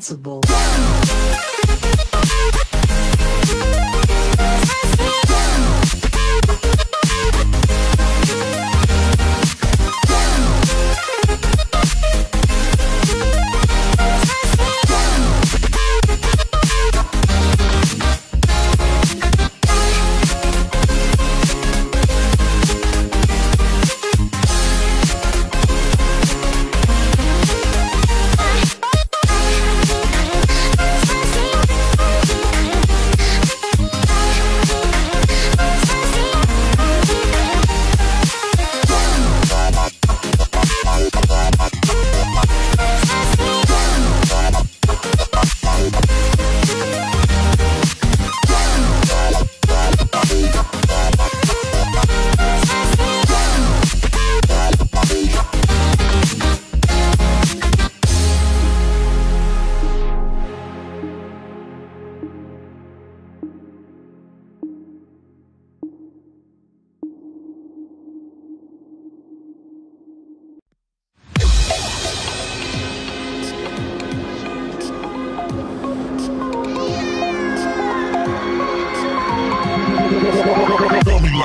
principle.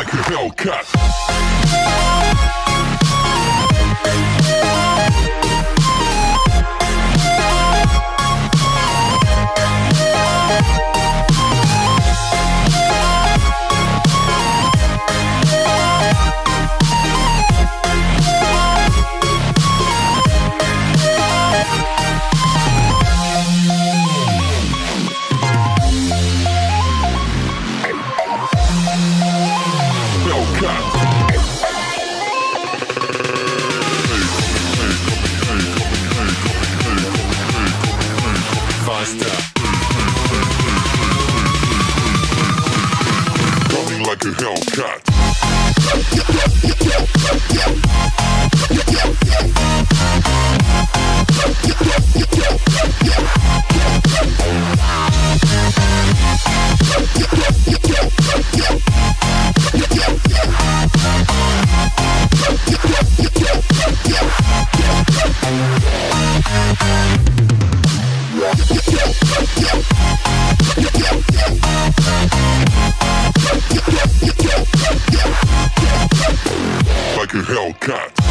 like a Hellcat. A Hellcat. Like a Hellcat.